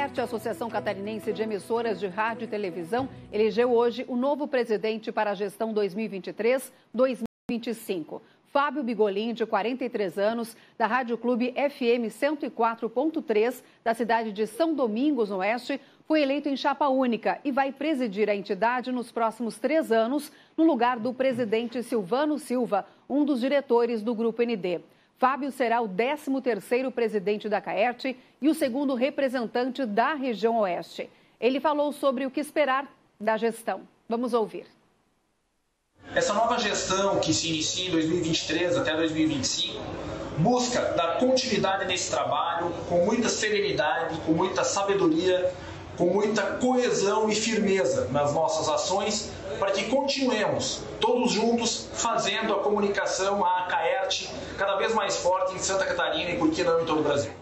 Caerte, Associação Catarinense de Emissoras de Rádio e Televisão, elegeu hoje o novo presidente para a gestão 2023-2025. Fábio Bigolin, de 43 anos, da Rádio Clube FM 104.3, da cidade de São Domingos, no Oeste, foi eleito em chapa única e vai presidir a entidade nos próximos três anos, no lugar do presidente Silvano Silva, um dos diretores do Grupo ND. Fábio será o 13º presidente da CAERT e o segundo representante da região Oeste. Ele falou sobre o que esperar da gestão. Vamos ouvir. Essa nova gestão que se inicia em 2023 até 2025 busca dar continuidade nesse trabalho com muita serenidade, com muita sabedoria, com muita coesão e firmeza nas nossas ações, para que continuemos todos juntos fazendo a comunicação, a CAERT, cada vez mais forte em Santa Catarina e, por que não, em todo o Brasil.